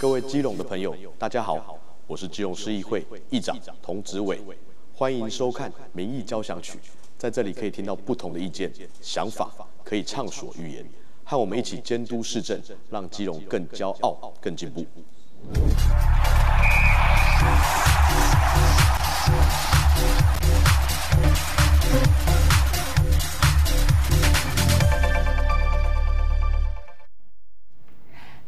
各位基隆的朋友，大家好，我是基隆市议会议长童子伟，欢迎收看《民意交响曲》，在这里可以听到不同的意见、想法，可以畅所欲言，和我们一起监督市政，让基隆更骄傲、更进步。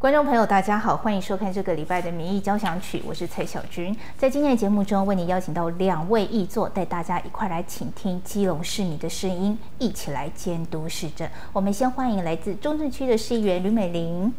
观众朋友，大家好，欢迎收看这个礼拜的民意交响曲，我是蔡小军。在今天的节目中，为你邀请到两位议座，带大家一块来倾听基隆市民的声音，一起来监督市政。我们先欢迎来自中正区的市议员吕美玲，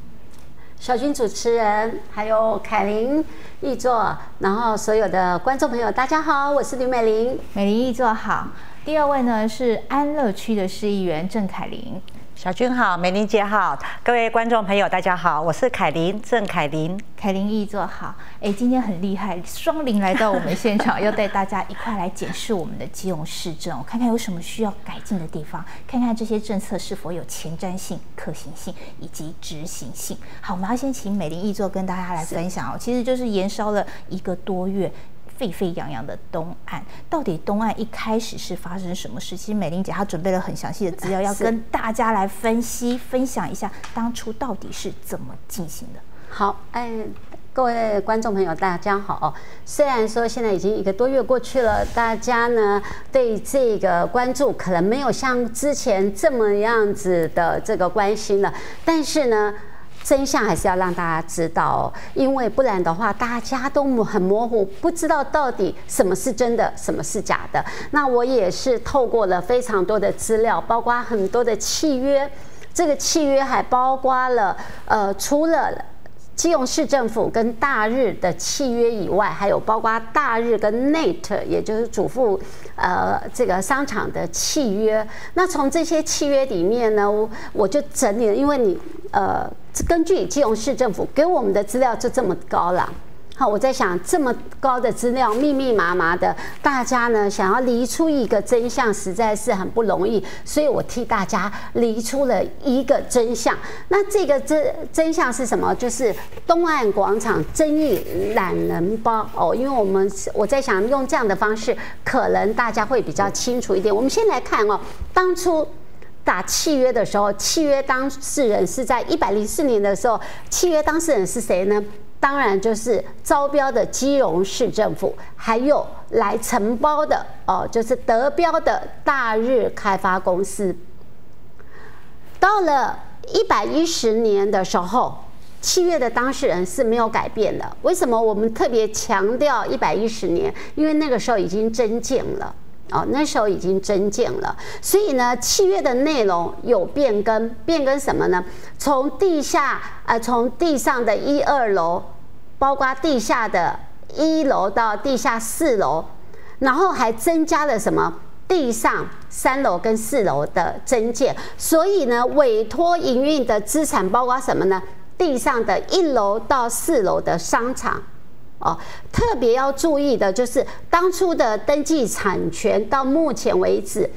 小军主持人，还有凯琳议座，然后所有的观众朋友，大家好，我是吕美玲，美玲议座好。第二位呢是安乐区的市议员郑凯琳。小军好，美玲姐好，各位观众朋友大家好，我是凯琳郑凯琳，凯琳义座好，哎，今天很厉害，双林来到我们现场，要带大家一块来检视我们的基隆市政，看看有什么需要改进的地方，看看这些政策是否有前瞻性、可行性以及执行性。好，我们要先请美玲义座跟大家来分享哦，其实就是延烧了一个多月。沸沸扬扬的东岸，到底东岸一开始是发生什么事？其实美玲姐她准备了很详细的资料，要跟大家来分析分享一下当初到底是怎么进行的。好，哎，各位观众朋友，大家好。虽然说现在已经一个多月过去了，大家呢对这个关注可能没有像之前这么样子的这个关心了，但是呢。真相还是要让大家知道，因为不然的话，大家都很模糊，不知道到底什么是真的，什么是假的。那我也是透过了非常多的资料，包括很多的契约，这个契约还包括了呃，除了。基隆市政府跟大日的契约以外，还有包括大日跟 Net，也就是主妇呃这个商场的契约。那从这些契约里面呢，我就整理了，因为你呃根据基隆市政府给我们的资料就这么高了。好，我在想这么高的资料，密密麻麻的，大家呢想要离出一个真相，实在是很不容易。所以我替大家离出了一个真相。那这个真真相是什么？就是东岸广场争议懒人包哦。因为我们我在想用这样的方式，可能大家会比较清楚一点。我们先来看哦，当初打契约的时候，契约当事人是在一百零四年的时候，契约当事人是谁呢？当然就是招标的基隆市政府，还有来承包的哦，就是得标的大日开发公司。到了一百一十年的时候，契约的当事人是没有改变的。为什么我们特别强调一百一十年？因为那个时候已经增建了哦，那时候已经增建了，所以呢，契约的内容有变更，变更什么呢？从地下呃，从地上的一二楼。包括地下的一楼到地下四楼，然后还增加了什么地上三楼跟四楼的增建，所以呢，委托营运的资产包括什么呢？地上的一楼到四楼的商场，哦，特别要注意的就是当初的登记产权到目前为止。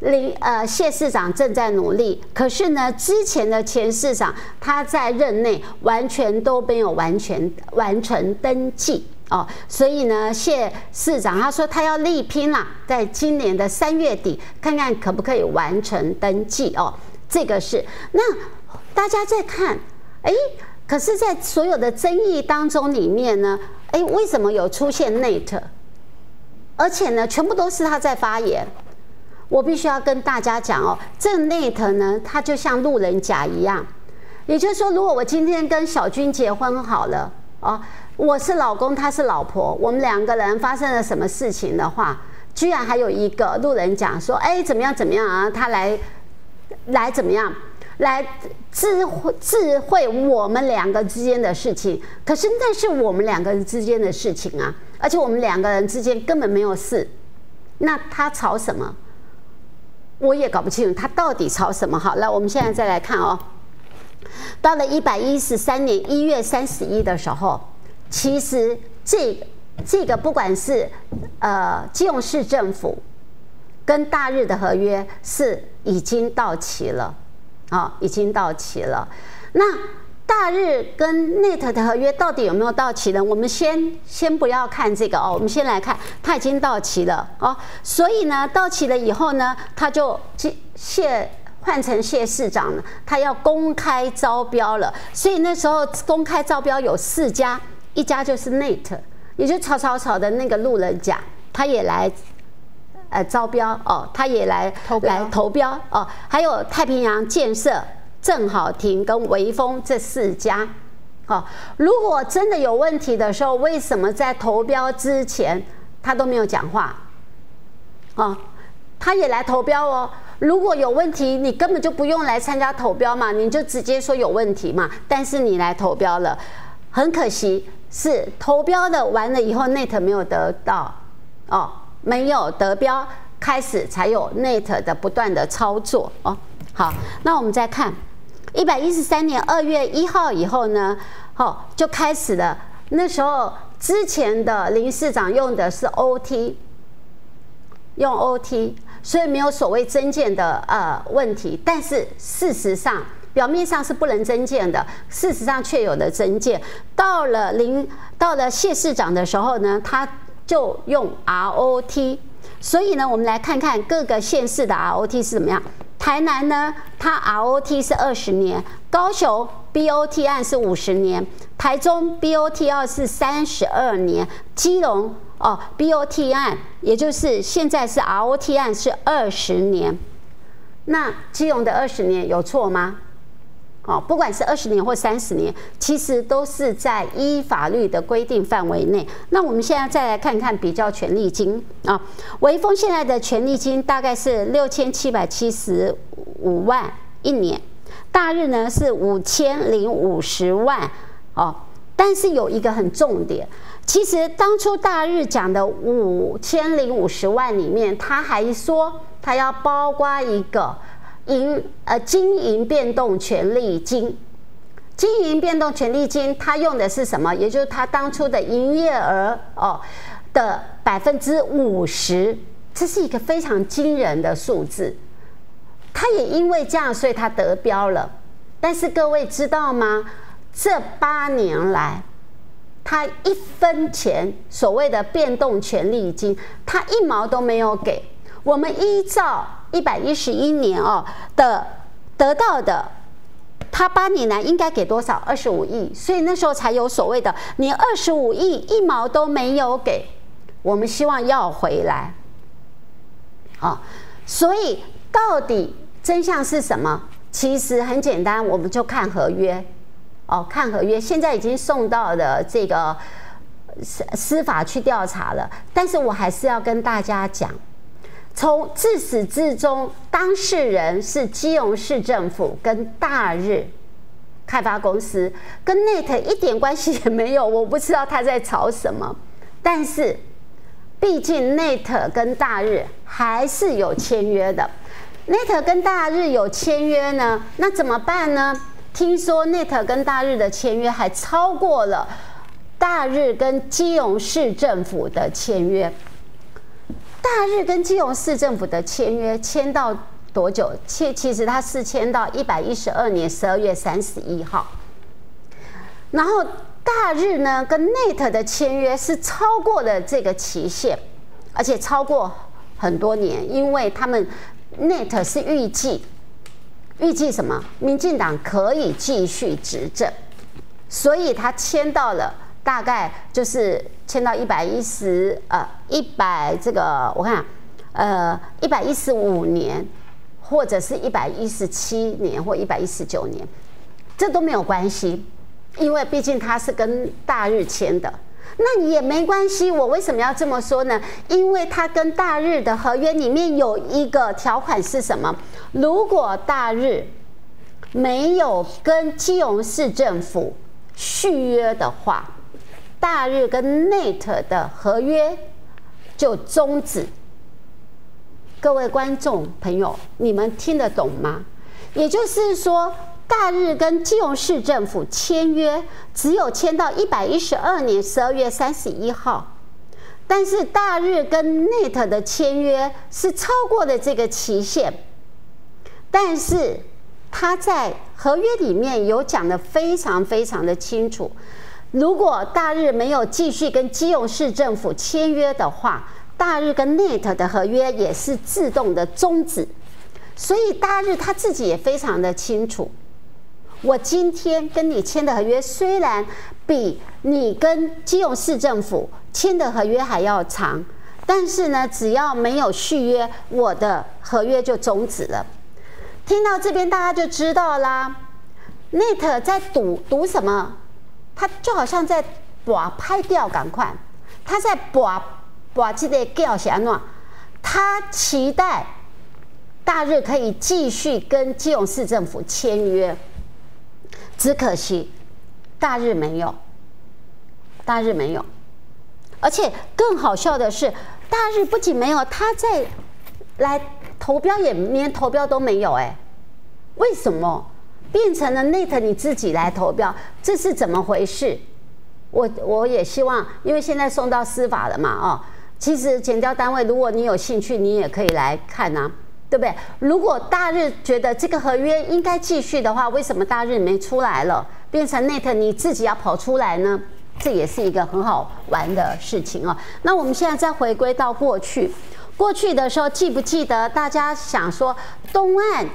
林呃谢市长正在努力，可是呢，之前的前市长他在任内完全都没有完全完成登记哦，所以呢，谢市长他说他要力拼啦，在今年的三月底看看可不可以完成登记哦，这个是那大家在看，哎，可是，在所有的争议当中里面呢，哎，为什么有出现 Nate，而且呢，全部都是他在发言。我必须要跟大家讲哦，这 Net 呢，他就像路人甲一样。也就是说，如果我今天跟小军结婚好了哦，我是老公，他是老婆，我们两个人发生了什么事情的话，居然还有一个路人甲说：“哎，怎么样怎么样啊？”他来来怎么样？来智慧智慧我们两个之间的事情。可是那是我们两个人之间的事情啊，而且我们两个人之间根本没有事。那他吵什么？我也搞不清楚他到底吵什么。好，那我们现在再来看哦。到了一百一十三年一月三十一的时候，其实这这个不管是呃基隆市政府跟大日的合约是已经到期了，啊，已经到期了。那大日跟 Net 的合约到底有没有到期呢？我们先先不要看这个哦，我们先来看它已经到期了哦。所以呢，到期了以后呢，他就谢换成谢市长了，他要公开招标了。所以那时候公开招标有四家，一家就是 Net，也就草草草的那个路人甲，他也来呃招标哦，他也来来投标哦，还有太平洋建设。正好庭跟微风这四家，哦，如果真的有问题的时候，为什么在投标之前他都没有讲话？哦，他也来投标哦。如果有问题，你根本就不用来参加投标嘛，你就直接说有问题嘛。但是你来投标了，很可惜是投标的完了以后，Net 没有得到哦，没有得标，开始才有 Net 的不断的操作哦。好，那我们再看。一百一十三年二月一号以后呢，好就开始了。那时候之前的林市长用的是 OT，用 OT，所以没有所谓增建的呃问题。但是事实上，表面上是不能增建的，事实上却有的增建。到了林，到了谢市长的时候呢，他就用 ROT。所以呢，我们来看看各个县市的 ROT 是怎么样。台南呢，它 ROT 是二十年；高雄 BOT 案是五十年；台中 BOT 二是三十二年；基隆哦 BOT 案，也就是现在是 ROT 案是二十年。那基隆的二十年有错吗？哦，不管是二十年或三十年，其实都是在依法律的规定范围内。那我们现在再来看看比较权利金啊，微风现在的权利金大概是六千七百七十五万一年，大日呢是五千零五十万哦。但是有一个很重点，其实当初大日讲的五千零五十万里面，他还说他要包括一个。营呃经营变动权利金，经营变动权利金，它用的是什么？也就是它当初的营业额哦的百分之五十，这是一个非常惊人的数字。它也因为这样，所以它得标了。但是各位知道吗？这八年来，它一分钱所谓的变动权利金，它一毛都没有给。我们依照。一百一十一年哦的得到的，他八年来应该给多少？二十五亿，所以那时候才有所谓的你二十五亿一毛都没有给，我们希望要回来。啊，所以到底真相是什么？其实很简单，我们就看合约。哦，看合约，现在已经送到了这个司司法去调查了，但是我还是要跟大家讲。从自始至终，当事人是基隆市政府跟大日开发公司，跟 Net 一点关系也没有。我不知道他在吵什么，但是毕竟 Net 跟大日还是有签约的。Net 跟大日有签约呢，那怎么办呢？听说 Net 跟大日的签约还超过了大日跟基隆市政府的签约。大日跟基隆市政府的签约签到多久？其其实它是签到一百一十二年十二月三十一号。然后大日呢跟 Net 的签约是超过了这个期限，而且超过很多年，因为他们 Net 是预计预计什么？民进党可以继续执政，所以他签到了。大概就是签到一百一十呃一百这个我看呃一百一十五年或者是一百一十七年或一百一十九年，这都没有关系，因为毕竟他是跟大日签的，那也没关系。我为什么要这么说呢？因为他跟大日的合约里面有一个条款是什么？如果大日没有跟基隆市政府续约的话。大日跟 Net 的合约就终止。各位观众朋友，你们听得懂吗？也就是说，大日跟基隆市政府签约只有签到一百一十二年十二月三十一号，但是大日跟 Net 的签约是超过了这个期限，但是他在合约里面有讲的非常非常的清楚。如果大日没有继续跟基隆市政府签约的话，大日跟 NET 的合约也是自动的终止。所以大日他自己也非常的清楚，我今天跟你签的合约虽然比你跟基隆市政府签的合约还要长，但是呢，只要没有续约，我的合约就终止了。听到这边大家就知道啦，NET 在赌赌什么？他就好像在把拍掉，赶快，他在把把这个掉下来，他期待大日可以继续跟基隆市政府签约，只可惜大日没有，大日没有，而且更好笑的是，大日不仅没有，他在来投标也连投标都没有，哎，为什么？变成了 Net 你自己来投标，这是怎么回事？我我也希望，因为现在送到司法了嘛，哦，其实减掉单位，如果你有兴趣，你也可以来看呐，对不对？如果大日觉得这个合约应该继续的话，为什么大日没出来了，变成 Net 你自己要跑出来呢？这也是一个很好玩的事情哦。那我们现在再回归到过去，过去的时候记不记得？大家想说东岸。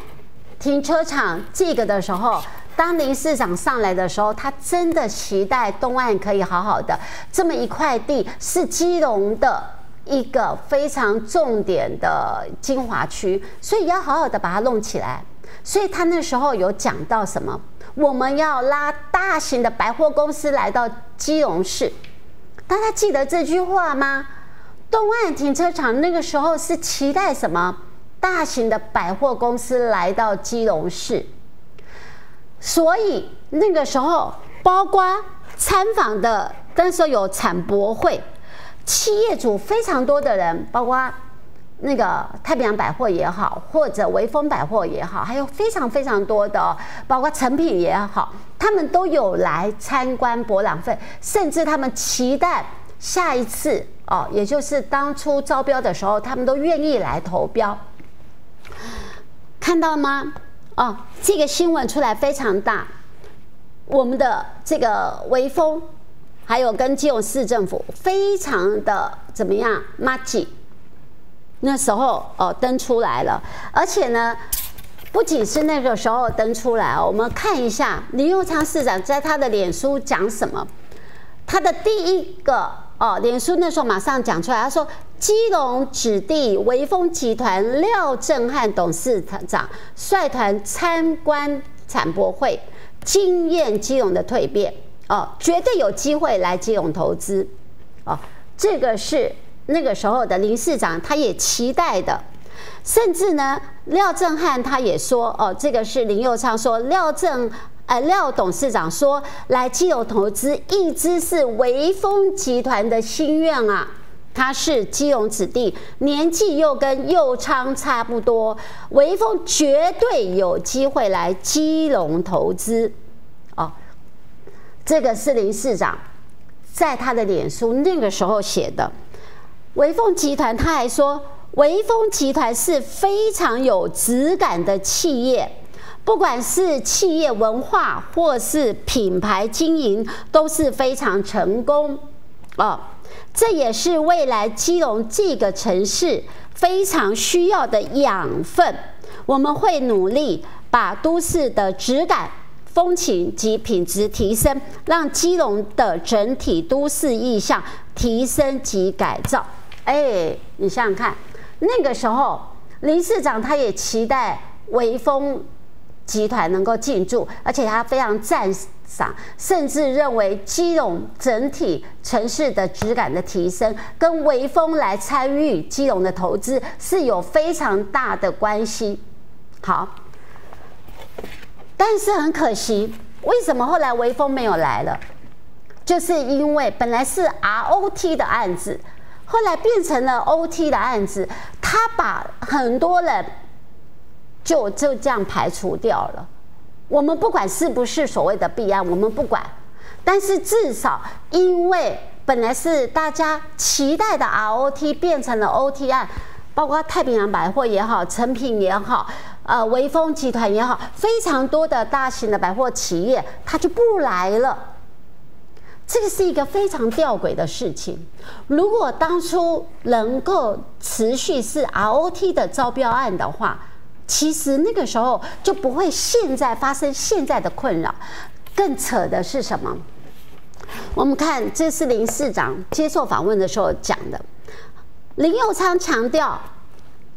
停车场这个的时候，当林市长上来的时候，他真的期待东岸可以好好的。这么一块地是基隆的一个非常重点的精华区，所以要好好的把它弄起来。所以他那时候有讲到什么？我们要拉大型的百货公司来到基隆市，大家记得这句话吗？东岸停车场那个时候是期待什么？大型的百货公司来到基隆市，所以那个时候，包括参访的，那时候有产博会，企业主非常多的人，包括那个太平洋百货也好，或者维丰百货也好，还有非常非常多的，包括成品也好，他们都有来参观博览会，甚至他们期待下一次哦，也就是当初招标的时候，他们都愿意来投标。看到吗？哦，这个新闻出来非常大。我们的这个微风，还有跟基隆市政府非常的怎么样 m a g 那时候哦登出来了，而且呢，不仅是那个时候登出来哦，我们看一下林佑昌市长在他的脸书讲什么。他的第一个哦，脸书那时候马上讲出来，他说。基隆指地维丰集团廖正汉董事长率团参观产博会，惊艳基隆的蜕变哦，绝对有机会来基隆投资哦。这个是那个时候的林市长，他也期待的。甚至呢，廖正汉他也说哦，这个是林佑昌说，廖正呃廖董事长说来基隆投资，一直是维丰集团的心愿啊。他是基隆子弟，年纪又跟佑昌差不多，维丰绝对有机会来基隆投资。哦，这个是林市长在他的脸书那个时候写的。维丰集团他还说，维丰集团是非常有质感的企业，不管是企业文化或是品牌经营都是非常成功。哦。这也是未来基隆这个城市非常需要的养分。我们会努力把都市的质感、风情及品质提升，让基隆的整体都市意象提升及改造。哎，你想想看，那个时候林市长他也期待微风集团能够进驻，而且他非常赞赏。甚至认为基隆整体城市的质感的提升，跟微风来参与基隆的投资是有非常大的关系。好，但是很可惜，为什么后来微风没有来了？就是因为本来是 ROT 的案子，后来变成了 OT 的案子，他把很多人就就这样排除掉了。我们不管是不是所谓的弊案，我们不管，但是至少因为本来是大家期待的 ROT 变成了 OT 案，包括太平洋百货也好，成品也好，呃威风集团也好，非常多的大型的百货企业，它就不来了。这个是一个非常吊诡的事情。如果当初能够持续是 ROT 的招标案的话，其实那个时候就不会现在发生现在的困扰。更扯的是什么？我们看这是林市长接受访问的时候讲的，林佑昌强调，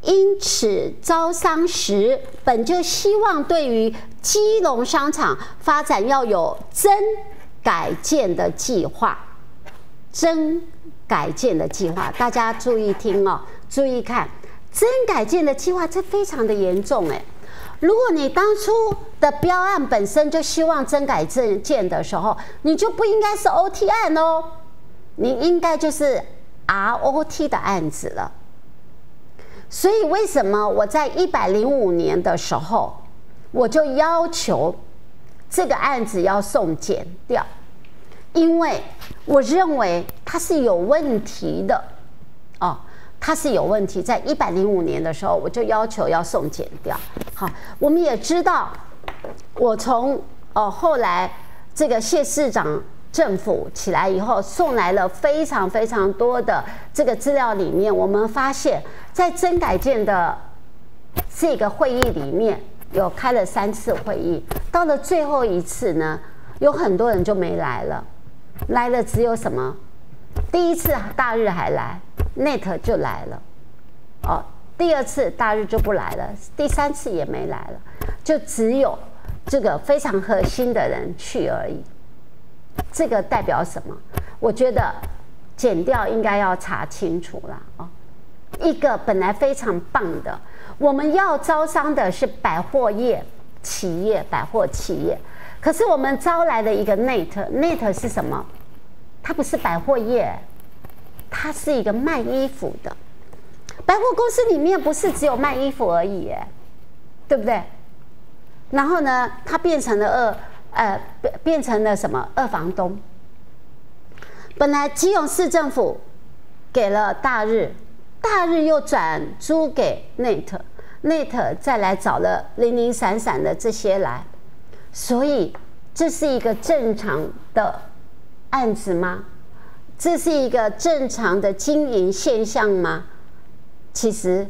因此招商时本就希望对于基隆商场发展要有真。改建的计划，真改建的计划，大家注意听哦，注意看，增改建的计划，这非常的严重哎。如果你当初的标案本身就希望增改正建的时候，你就不应该是 OT 案哦，你应该就是 ROT 的案子了。所以为什么我在一百零五年的时候，我就要求？这个案子要送检掉，因为我认为它是有问题的，它是有问题。在一百零五年的时候，我就要求要送检掉。好，我们也知道，我从哦后来这个谢市长政府起来以后，送来了非常非常多的这个资料里面，我们发现，在真改建的这个会议里面。有开了三次会议，到了最后一次呢，有很多人就没来了，来了只有什么？第一次大日还来，Net 就来了，哦，第二次大日就不来了，第三次也没来了，就只有这个非常核心的人去而已。这个代表什么？我觉得减掉应该要查清楚了哦。一个本来非常棒的。我们要招商的是百货业企业，百货企业。可是我们招来的一个 Net，Net 是什么？它不是百货业，它是一个卖衣服的。百货公司里面不是只有卖衣服而已，对不对？然后呢，它变成了二，呃，变变成了什么？二房东。本来基隆市政府给了大日。大日又转租给 Net，Net 再来找了零零散散的这些来，所以这是一个正常的案子吗？这是一个正常的经营现象吗？其实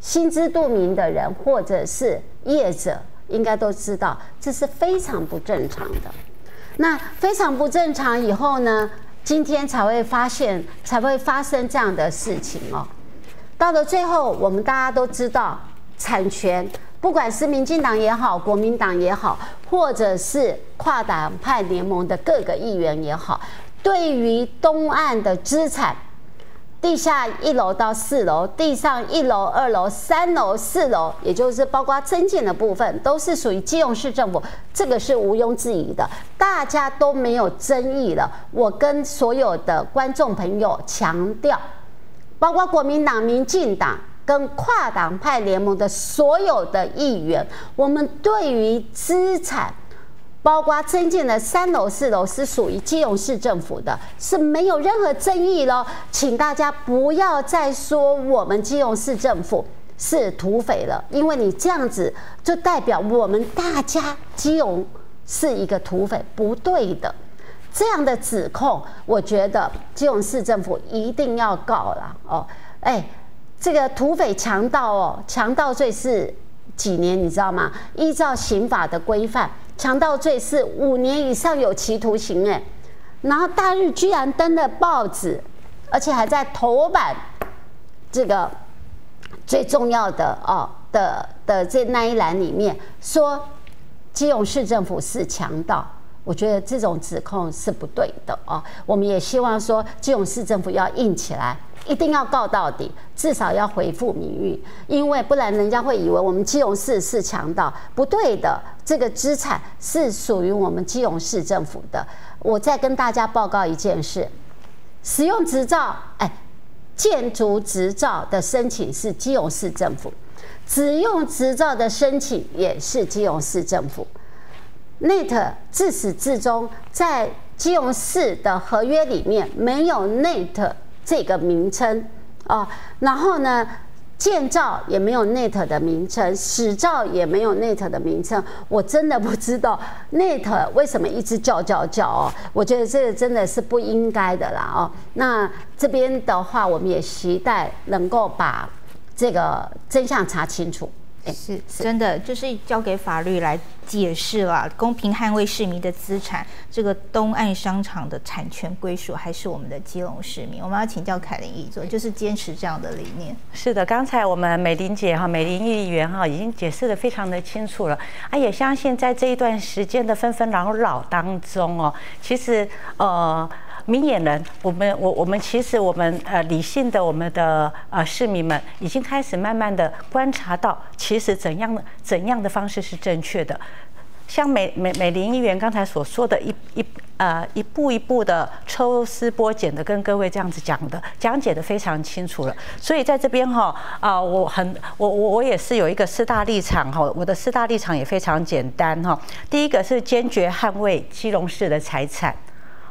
心知肚明的人或者是业者应该都知道，这是非常不正常的。那非常不正常以后呢？今天才会发现，才会发生这样的事情哦。到了最后，我们大家都知道，产权不管是民进党也好，国民党也好，或者是跨党派联盟的各个议员也好，对于东岸的资产，地下一楼到四楼，地上一楼、二楼、三楼、四楼，也就是包括增建的部分，都是属于基隆市政府，这个是毋庸置疑的，大家都没有争议了。我跟所有的观众朋友强调。包括国民党、民进党跟跨党派联盟的所有的议员，我们对于资产，包括增建的三楼、四楼是属于基隆市政府的，是没有任何争议喽。请大家不要再说我们基隆市政府是土匪了，因为你这样子就代表我们大家基隆是一个土匪，不对的。这样的指控，我觉得基隆市政府一定要告了哦。哎，这个土匪强盗哦，强盗罪是几年？你知道吗？依照刑法的规范，强盗罪是五年以上有期徒刑。哎，然后大日居然登了报纸，而且还在头版这个最重要的哦的的这那一栏里面说，基隆市政府是强盗。我觉得这种指控是不对的哦。我们也希望说，基隆市政府要硬起来，一定要告到底，至少要回复名誉，因为不然人家会以为我们基隆市是强盗，不对的。这个资产是属于我们基隆市政府的。我再跟大家报告一件事：使用执照，哎，建筑执照的申请是基隆市政府，使用执照的申请也是基隆市政府。Net 自始至终在基隆市的合约里面没有 Net 这个名称哦，然后呢，建造也没有 Net 的名称，使造也没有 Net 的名称，我真的不知道 Net 为什么一直叫叫叫哦。我觉得这个真的是不应该的啦哦。那这边的话，我们也期待能够把这个真相查清楚。是真的，就是交给法律来解释了，公平捍卫市民的资产。这个东岸商场的产权归属还是我们的基隆市民。我们要请教凯琳议座，就是坚持这样的理念。是的，刚才我们美玲姐哈，美玲议员哈，已经解释的非常的清楚了。啊，也相信在这一段时间的纷纷扰扰当中哦，其实呃。明眼人，我们我我们其实我们呃理性的我们的呃市民们已经开始慢慢的观察到，其实怎样怎样的方式是正确的。像美美美林议员刚才所说的一一呃一步一步的抽丝剥茧的跟各位这样子讲的讲解的非常清楚了。所以在这边哈啊我很我我我也是有一个四大立场哈，我的四大立场也非常简单哈。第一个是坚决捍卫基隆市的财产。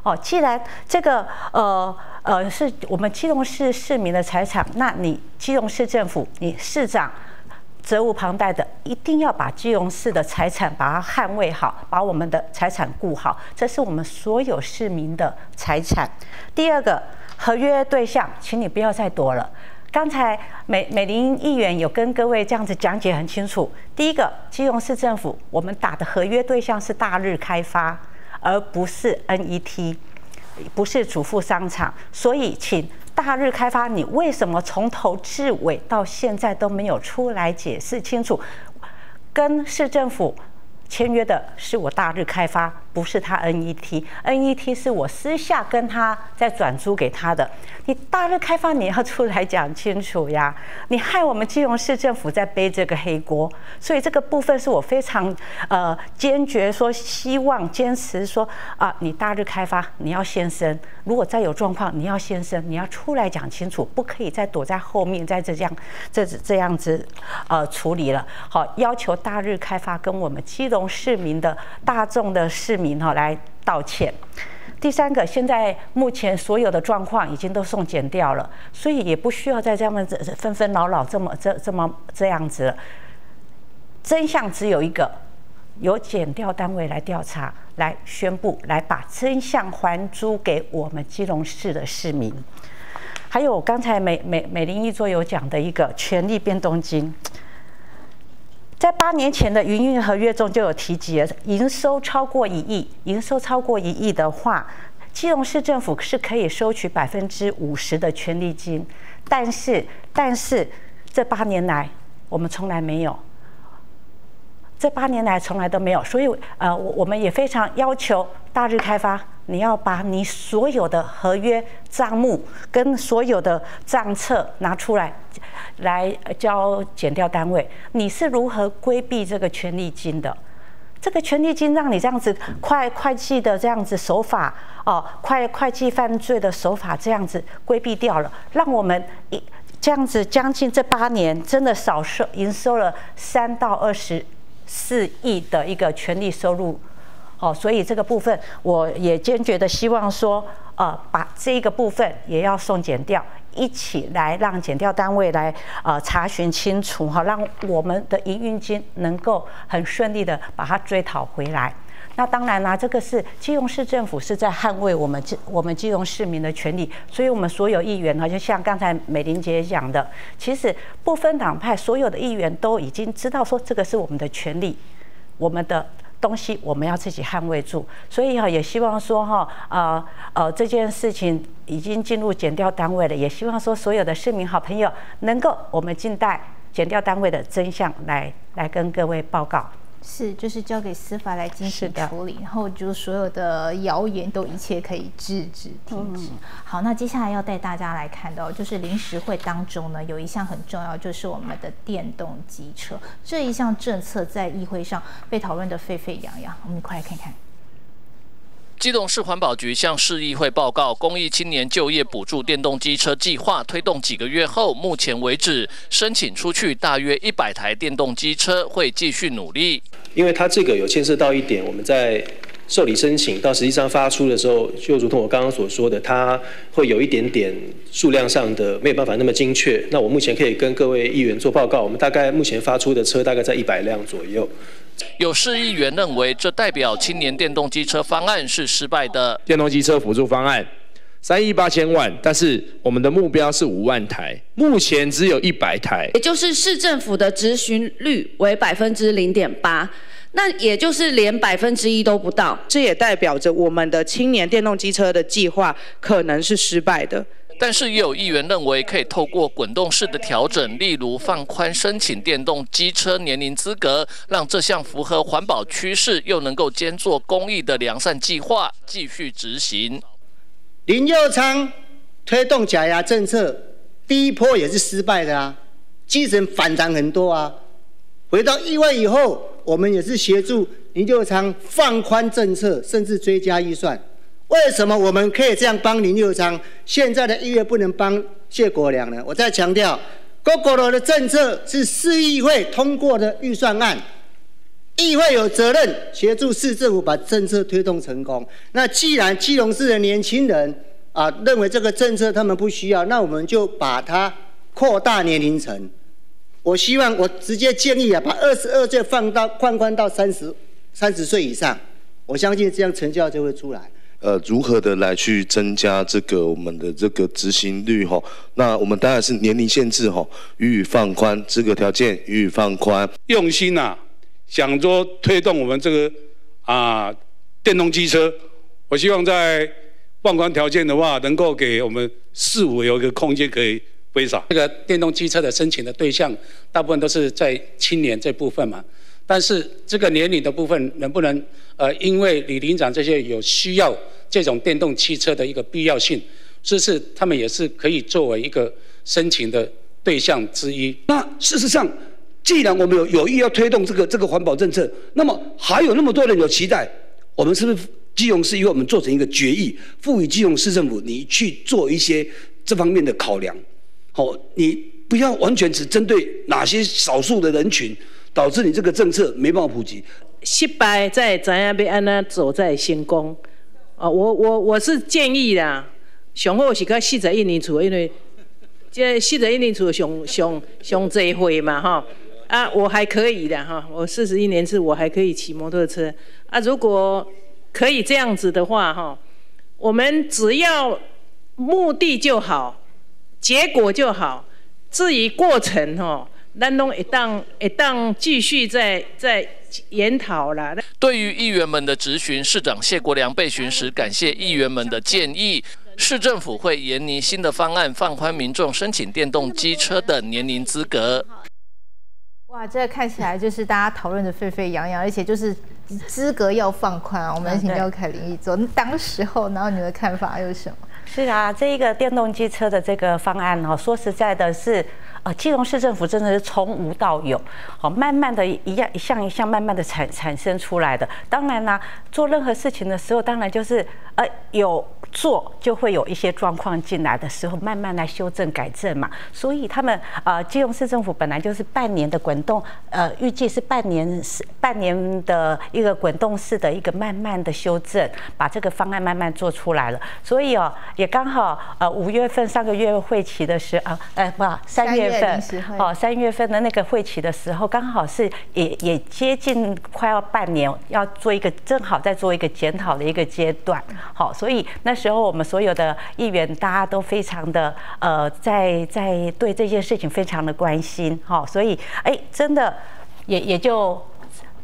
哦，既然这个呃呃是我们基隆市市民的财产，那你基隆市政府，你市长责无旁贷的，一定要把基隆市的财产把它捍卫好，把我们的财产顾好，这是我们所有市民的财产。第二个合约对象，请你不要再躲了。刚才美美林议员有跟各位这样子讲解很清楚。第一个，基隆市政府我们打的合约对象是大日开发。而不是 NET，不是主副商场，所以请大日开发，你为什么从头至尾到现在都没有出来解释清楚？跟市政府签约的是我大日开发。不是他 NET，NET 是我私下跟他在转租给他的。你大日开发你要出来讲清楚呀！你害我们基隆市政府在背这个黑锅，所以这个部分是我非常呃坚决说，希望坚持说啊，你大日开发你要现身，如果再有状况你要现身，你要出来讲清楚，不可以再躲在后面再这样这这样子呃处理了。好，要求大日开发跟我们基隆市民的大众的市民。哈来道歉。第三个，现在目前所有的状况已经都送检掉了，所以也不需要再这样子纷纷扰扰这么这这么这样子了。真相只有一个，由检调单位来调查，来宣布，来把真相还租给我们基隆市的市民。还有刚才美美美林一桌有讲的一个权力变动金。在八年前的营运合约中就有提及，营收超过一亿，营收超过一亿的话，基隆市政府是可以收取百分之五十的权利金。但是，但是这八年来我们从来没有，这八年来从来都没有。所以，呃，我我们也非常要求大日开发，你要把你所有的合约账目跟所有的账册拿出来。来交减掉单位，你是如何规避这个权利金的？这个权利金让你这样子会会计的这样子手法哦，会会计犯罪的手法这样子规避掉了，让我们一这样子将近这八年真的少收营收了三到二十四亿的一个权利收入哦，所以这个部分我也坚决的希望说，呃，把这个部分也要送检掉。一起来让检调单位来呃查询清楚哈，让我们的营运金能够很顺利的把它追讨回来。那当然啦，这个是基隆市政府是在捍卫我们基我们基隆市民的权利，所以我们所有议员呢，就像刚才美玲姐讲的，其实不分党派，所有的议员都已经知道说这个是我们的权利，我们的。东西我们要自己捍卫住，所以哈也希望说哈呃呃这件事情已经进入检调单位了，也希望说所有的市民好朋友能够我们静待检调单位的真相来来跟各位报告。是，就是交给司法来进行处理，然后就所有的谣言都一切可以制止停止。好，那接下来要带大家来看到，就是临时会当中呢，有一项很重要，就是我们的电动机车这一项政策在议会上被讨论的沸沸扬扬。我们快来看看。基隆市环保局向市议会报告，公益青年就业补助电动机车计划推动几个月后，目前为止申请出去大约一百台电动机车，会继续努力。因为它这个有牵涉到一点，我们在受理申请到实际上发出的时候，就如同我刚刚所说的，它会有一点点数量上的没有办法那么精确。那我目前可以跟各位议员做报告，我们大概目前发出的车大概在一百辆左右。有市议员认为，这代表青年电动机车方案是失败的。电动机车辅助方案三亿八千万，但是我们的目标是五万台，目前只有一百台，也就是市政府的执行率为百分之零点八，那也就是连百分之一都不到。这也代表着我们的青年电动机车的计划可能是失败的。但是也有议员认为，可以透过滚动式的调整，例如放宽申请电动机车年龄资格，让这项符合环保趋势又能够兼做公益的良善计划继续执行。林佑昌推动假牙政策，第一波也是失败的啊，基层反弹很多啊。回到议会以后，我们也是协助林佑昌放宽政策，甚至追加预算。为什么我们可以这样帮林佑昌？现在的议院不能帮谢国良呢？我再强调，GoGo 的政策是市议会通过的预算案，议会有责任协助市政府把政策推动成功。那既然基隆市的年轻人啊认为这个政策他们不需要，那我们就把它扩大年龄层。我希望我直接建议啊，把二十二岁放到放宽到三十三十岁以上，我相信这样成效就会出来。呃，如何的来去增加这个我们的这个执行率哈？那我们当然是年龄限制哈，予以放宽，资格条件予以放宽。用心呐，想说推动我们这个啊电动机车，我希望在放宽条件的话，能够给我们市府有一个空间可以挥洒。这个电动机车的申请的对象，大部分都是在青年这部分嘛。但是这个年龄的部分能不能呃，因为李林长这些有需要这种电动汽车的一个必要性，是不是他们也是可以作为一个申请的对象之一？那事实上，既然我们有有意要推动这个这个环保政策，那么还有那么多人有期待，我们是不是基隆市因为我们做成一个决议，赋予基隆市政府你去做一些这方面的考量？哦，你不要完全只针对哪些少数的人群。导致你这个政策没办法普及，失败在怎样被安那走在成功？啊，我我我是建议啦，上好是个四十一年厝，因为这四十一年厝上上上这一回嘛哈。啊，我还可以的哈，我四十一年次我还可以骑摩托车。啊，如果可以这样子的话哈，我们只要目的就好，结果就好，至于过程哦。咱拢一当一当继续在在研讨啦。对于议员们的质询，市长谢国良被询时感谢议员们的建议，市政府会研拟新的方案，放宽民众申请电动机车的年龄资格。哇，这看起来就是大家讨论的沸沸扬扬，而且就是资格要放宽啊。我们请廖凯琳一坐，当时候，然后你的看法又是什么？是啊，这一个电动机车的这个方案哦，说实在的是。啊，基隆市政府真的是从无到有，好，慢慢的一样一项一项慢慢的产产生出来的。当然啦，做任何事情的时候，当然就是呃有做就会有一些状况进来的时候，慢慢来修正改正嘛。所以他们呃基隆市政府本来就是半年的滚动，呃预计是半年是半年的一个滚动式的一个慢慢的修正，把这个方案慢慢做出来了。所以哦，也刚好呃五月份上个月会期的时啊，哎不三月。份哦，三月份的那个会期的时候，刚好是也也接近快要半年，要做一个正好在做一个检讨的一个阶段。好，所以那时之后我们所有的议员大家都非常的呃，在在对这件事情非常的关心。好，所以哎，真的也也就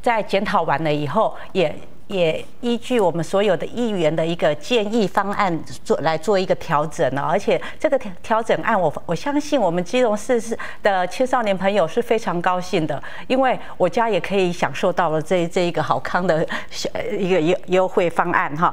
在检讨完了以后也。也依据我们所有的议员的一个建议方案做来做一个调整了，而且这个调调整案，我我相信我们基隆市是的青少年朋友是非常高兴的，因为我家也可以享受到了这这一个好康的一个优优惠方案哈。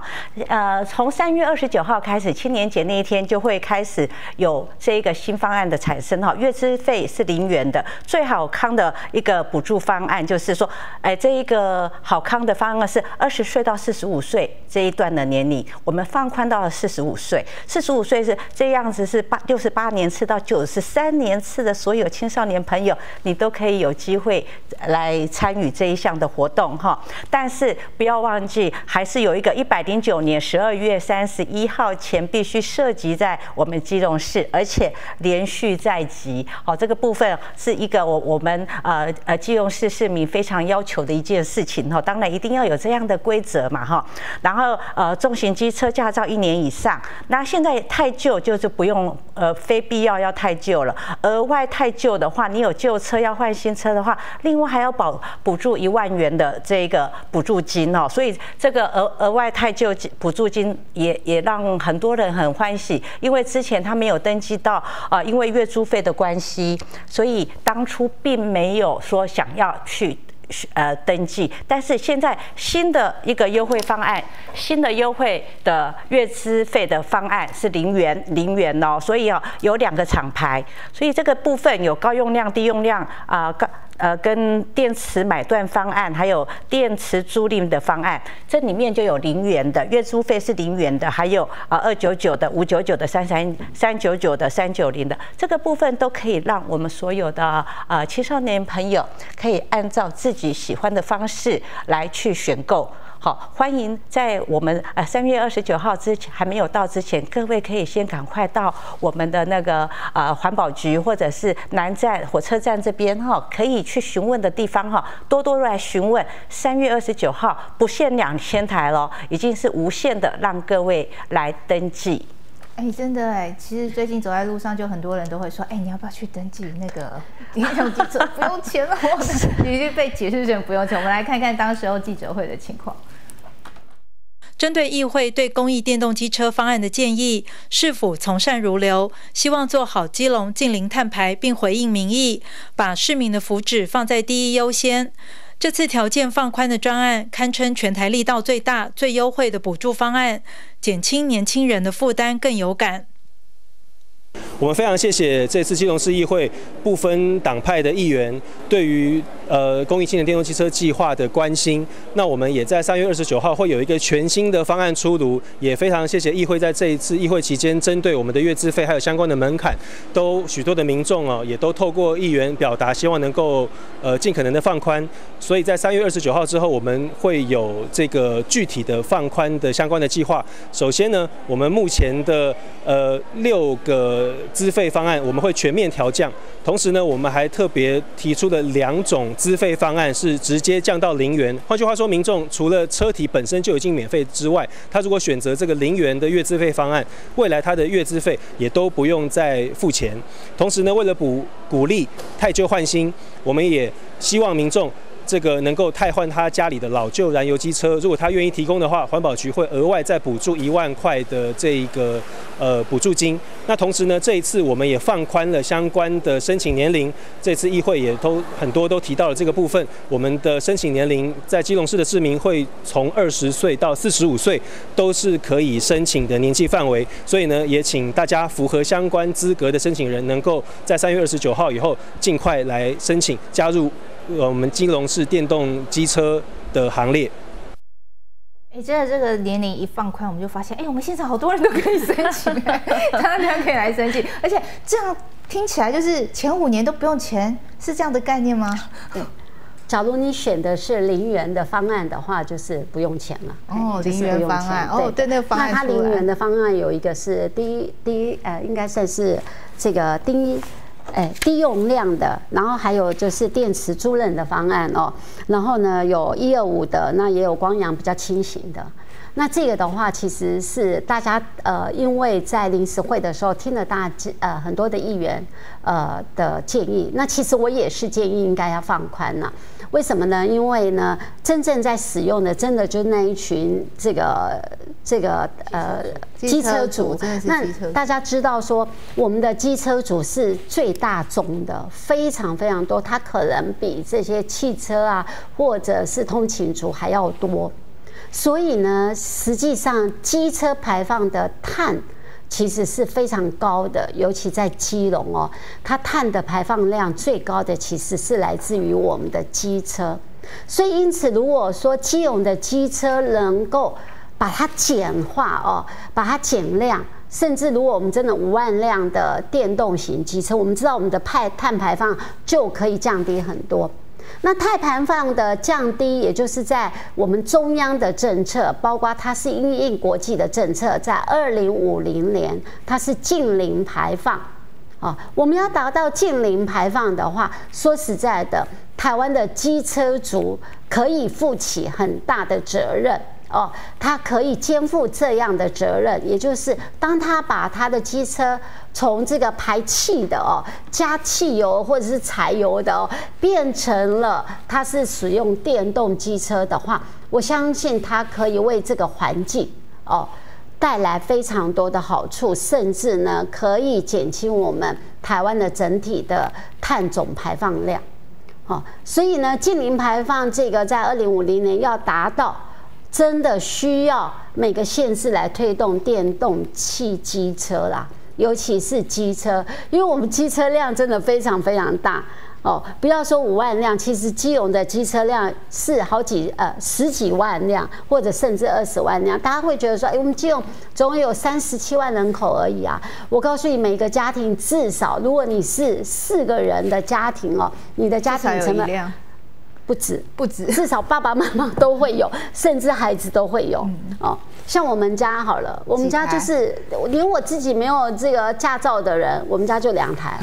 呃，从三月二十九号开始，青年节那一天就会开始有这一个新方案的产生哈，月资费是零元的，最好康的一个补助方案就是说，哎，这一个好康的方案是二。十岁到四十五岁这一段的年龄，我们放宽到了四十五岁。四十五岁是这样子，是八六十八年次到九十三年次的所有青少年朋友，你都可以有机会来参与这一项的活动哈。但是不要忘记，还是有一个一百零九年十二月三十一号前必须涉及在我们基隆市，而且连续在即。好，这个部分是一个我我们呃呃基隆市市民非常要求的一件事情哈。当然一定要有这样的规则嘛哈。然后呃重型机车驾照一年以上，那现在太旧就是不用呃非必要要太旧了。额外太旧的话，你有旧车要换新车的话，另外还要保补助一万元的这个补助金哦。所以这个额额外太旧补助金也也让很多人很欢喜，因为之前他没有登记到啊，因为月租费的关系，所以当初并没有说想要去。呃，登记，但是现在新的一个优惠方案，新的优惠的月资费的方案是零元，零元哦，所以哦，有两个厂牌，所以这个部分有高用量、低用量啊，高。呃，跟电池买断方案，还有电池租赁的方案，这里面就有零元的月租费是零元的，还有啊二九九的、五九九的、三三三九九的、三九零的，这个部分都可以让我们所有的呃青少年朋友可以按照自己喜欢的方式来去选购。好，欢迎在我们呃三月二十九号之前还没有到之前，各位可以先赶快到我们的那个呃环保局或者是南站火车站这边哈，可以去询问的地方哈，多多来询问。三月二十九号不限两千台了，已经是无限的让各位来登记。哎，真的哎，其实最近走在路上，就很多人都会说，哎，你要不要去登记那个电动机车？不用钱了，已经被解释成不用钱。我们来看看当时候记者会的情况。针对议会对公益电动机车方案的建议，是否从善如流？希望做好基隆近零碳排，并回应民意，把市民的福祉放在第一优先。这次条件放宽的专案，堪称全台力道最大、最优惠的补助方案，减轻年轻人的负担更有感。我们非常谢谢这次基隆市议会不分党派的议员对于呃公益青年电动汽车计划的关心。那我们也在三月二十九号会有一个全新的方案出炉，也非常谢谢议会在这一次议会期间针对我们的月资费还有相关的门槛，都许多的民众哦也都透过议员表达希望能够呃尽可能的放宽。所以在三月二十九号之后，我们会有这个具体的放宽的相关的计划。首先呢，我们目前的呃六个。呃资费方案我们会全面调降，同时呢，我们还特别提出了两种资费方案是直接降到零元。换句话说，民众除了车体本身就已经免费之外，他如果选择这个零元的月资费方案，未来他的月资费也都不用再付钱。同时呢，为了补鼓励太旧换新，我们也希望民众。这个能够汰换他家里的老旧燃油机车，如果他愿意提供的话，环保局会额外再补助一万块的这一个呃补助金。那同时呢，这一次我们也放宽了相关的申请年龄。这次议会也都很多都提到了这个部分，我们的申请年龄在基隆市的市民会从二十岁到四十五岁都是可以申请的年纪范围。所以呢，也请大家符合相关资格的申请人，能够在三月二十九号以后尽快来申请加入。我们金融是电动机车的行列。哎，真的，这个年龄一放宽，我们就发现，哎，我们现场好多人都可以申请，大家可以来申请。而且这样听起来就是前五年都不用钱，是这样的概念吗？对。假如你选的是零元的方案的话，就是不用钱了。哦，零元方案。哦，对，那个方案。那它零元的方案有一个是第一，第一，呃，应该算是这个第一。哎，低用量的，然后还有就是电池租赁的方案哦，然后呢有一二五的，那也有光阳比较清醒的。那这个的话，其实是大家呃，因为在临时会的时候听了大呃很多的议员呃的建议，那其实我也是建议应该要放宽了。为什么呢？因为呢，真正在使用的，真的就那一群这个这个呃机车主。那大家知道说，我们的机车主是最大众的，非常非常多，它可能比这些汽车啊或者是通勤族还要多。所以呢，实际上机车排放的碳其实是非常高的，尤其在基隆哦，它碳的排放量最高的其实是来自于我们的机车。所以因此，如果说基隆的机车能够把它简化哦，把它减量，甚至如果我们真的五万辆的电动型机车，我们知道我们的排碳排放就可以降低很多。那碳排放的降低，也就是在我们中央的政策，包括它是因应国际的政策，在二零五零年它是近零排放。啊，我们要达到近零排放的话，说实在的，台湾的机车族可以负起很大的责任哦，他可以肩负这样的责任，也就是当他把他的机车从这个排气的哦，加汽油或者是柴油的哦，变成了它是使用电动机车的话，我相信它可以为这个环境哦。带来非常多的好处，甚至呢可以减轻我们台湾的整体的碳总排放量。哦，所以呢，近零排放这个在二零五零年要达到，真的需要每个县市来推动电动汽机车啦，尤其是机车，因为我们机车量真的非常非常大。哦，不要说五万辆，其实基隆的机车辆是好几呃十几万辆，或者甚至二十万辆。大家会觉得说，哎，我们基隆总有三十七万人口而已啊。我告诉你，每个家庭至少，如果你是四个人的家庭哦，你的家庭成本不止不止，至少爸爸妈妈都会有，甚至孩子都会有哦。像我们家好了，我们家就是连我自己没有这个驾照的人，我们家就两台。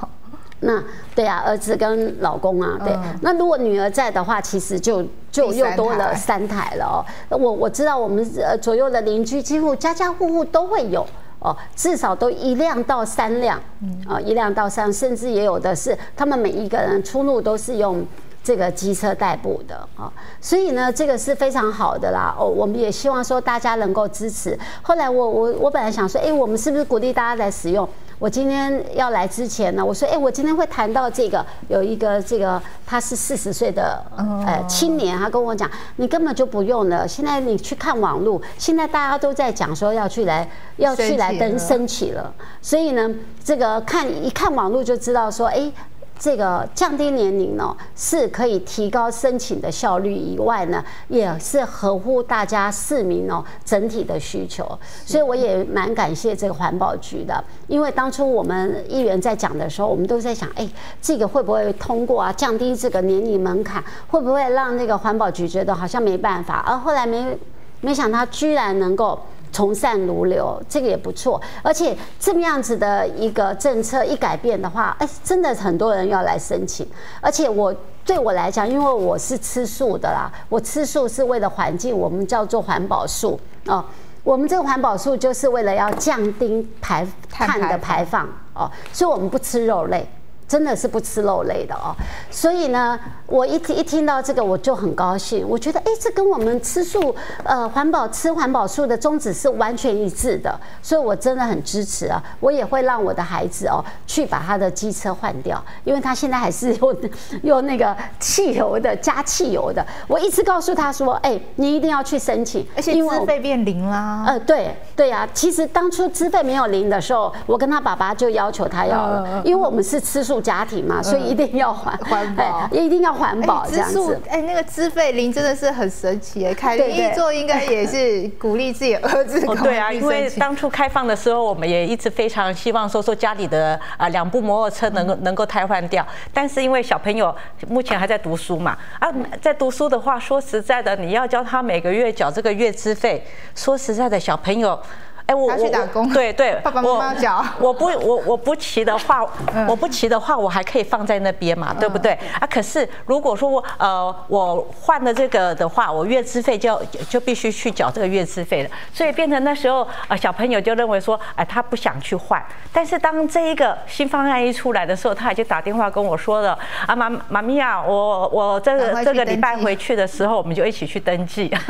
那对啊，儿子跟老公啊，对。那如果女儿在的话，其实就就又多了三台了哦。我我知道我们呃左右的邻居几乎家家户户都会有哦，至少都一辆到三辆，啊一辆到三，甚至也有的是他们每一个人出入都是用这个机车代步的啊。所以呢，这个是非常好的啦。哦，我们也希望说大家能够支持。后来我我我本来想说，哎，我们是不是鼓励大家来使用？我今天要来之前呢，我说，哎，我今天会谈到这个，有一个这个他是四十岁的呃青年，他跟我讲，你根本就不用了，现在你去看网络，现在大家都在讲说要去来要去来登升起了，所以呢，这个看一看网络就知道说，哎。这个降低年龄呢，是可以提高申请的效率以外呢，也是合乎大家市民哦整体的需求。所以我也蛮感谢这个环保局的，因为当初我们议员在讲的时候，我们都在想，哎，这个会不会通过啊？降低这个年龄门槛，会不会让那个环保局觉得好像没办法？而后来没没想到，居然能够。从善如流，这个也不错。而且这么样子的一个政策一改变的话，哎，真的很多人要来申请。而且我对我来讲，因为我是吃素的啦，我吃素是为了环境，我们叫做环保素哦。我们这个环保素就是为了要降低排碳的排放哦，所以我们不吃肉类。真的是不吃肉类的哦，所以呢，我一听一听到这个我就很高兴，我觉得哎，这跟我们吃素呃环保吃环保素的宗旨是完全一致的，所以我真的很支持啊，我也会让我的孩子哦去把他的机车换掉，因为他现在还是用用 那个汽油的加汽油的，我一直告诉他说，哎，你一定要去申请，而且资费变零啦，呃，对对呀，其实当初资费没有零的时候，我跟他爸爸就要求他要了，因为我们是吃素。家庭嘛，所以一定要环 环保，一定要环保这样子。哎，那个资费零真的是很神奇哎！凯林一做应该也是鼓励自己儿子。对啊，因为当初开放的时候，我们也一直非常希望说说家里的啊两部摩托车能够能够汰换掉。但是因为小朋友目前还在读书嘛，啊，在读书的话，说实在的，你要教他每个月缴这个月资费，说实在的，小朋友。哎，我我对对，爸爸妈妈讲，我不我我不骑的话，我不骑的话，我还可以放在那边嘛，对不对？啊，可是如果说我呃我换了这个的话，我月资费就就必须去缴这个月资费了，所以变成那时候啊小朋友就认为说，哎，他不想去换。但是当这一个新方案一出来的时候，他也就打电话跟我说了，啊妈妈咪呀，我我这个这个礼拜回去的时候，我们就一起去登记。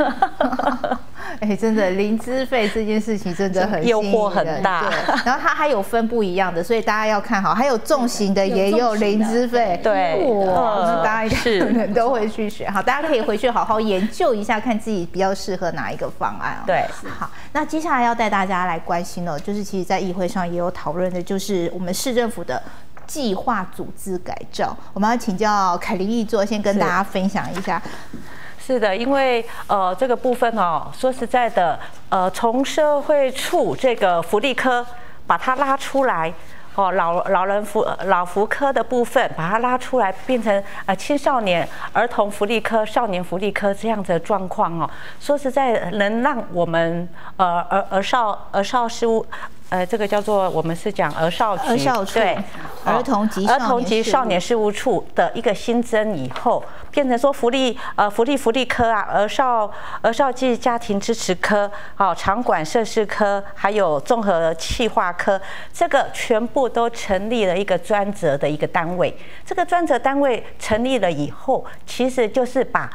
哎，真的零资费这件事情真的很诱惑很大，然后它还有分不一样的，所以大家要看好，还有重型的也有零资费，对，哇，那大家可能都会去选，好，大家可以回去好好研究一下，看自己比较适合哪一个方案对，好，那接下来要带大家来关心的，就是其实在议会上也有讨论的，就是我们市政府的。计划组织改造。我们要请教凯琳义座，先跟大家分享一下。是的，因为呃这个部分哦，说实在的，呃从社会处这个福利科把它拉出来。哦，老老人福老福科的部分，把它拉出来，变成呃青少年儿童福利科、少年福利科这样的状况哦。说实在，能让我们呃儿儿少儿少事务。呃，这个叫做我们是讲儿少局，对，儿童及儿童及少年事务处的一个新增以后，变成说福利呃福利福利科啊，儿少儿少及家庭支持科，好，场馆设施科，还有综合企划科，这个全部都成立了一个专责的一个单位。这个专责单位成立了以后，其实就是把。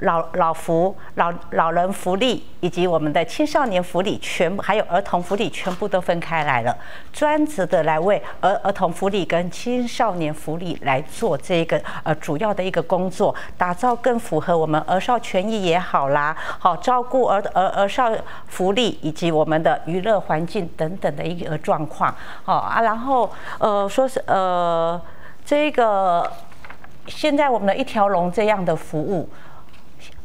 老老福、老老人福利以及我们的青少年福利，全部还有儿童福利，全部都分开来了，专职的来为儿儿童福利跟青少年福利来做这个呃主要的一个工作，打造更符合我们儿少权益也好啦，好照顾儿儿儿少福利以及我们的娱乐环境等等的一个状况，好啊，然后呃说是呃这个现在我们的一条龙这样的服务。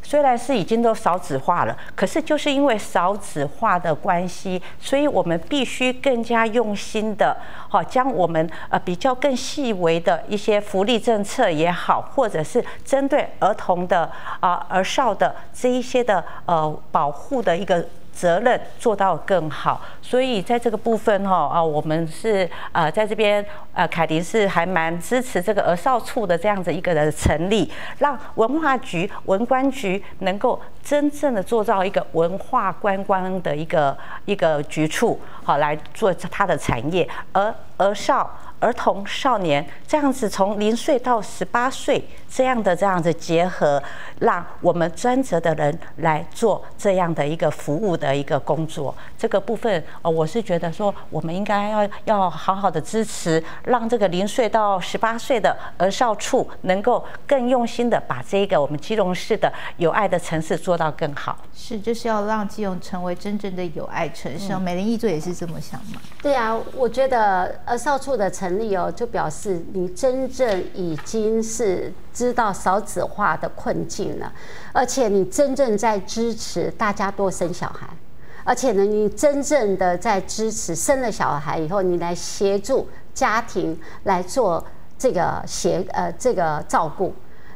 虽然是已经都少子化了，可是就是因为少子化的关系，所以我们必须更加用心的，好将我们呃比较更细微的一些福利政策也好，或者是针对儿童的啊儿少的这一些的呃保护的一个。责任做到更好，所以在这个部分哈啊，我们是呃在这边呃凯迪是还蛮支持这个儿少处的这样子一个的成立，让文化局文官局能够真正的做到一个文化观光的一个一个局处，好来做它的产业，而儿少。儿童、少年这样子，从零岁到十八岁这样的这样子结合，让我们专责的人来做这样的一个服务的一个工作。这个部分，呃，我是觉得说，我们应该要要好好的支持，让这个零岁到十八岁的儿少处能够更用心的把这个我们基隆市的有爱的城市做到更好。是，就是要让基隆成为真正的有爱城市。美林一座也是这么想吗？对啊，我觉得儿少处的成立哦，就表示你真正已经是知道少子化的困境了，而且你真正在支持大家多生小孩，而且呢，你真正的在支持生了小孩以后，你来协助家庭来做这个协呃这个照顾。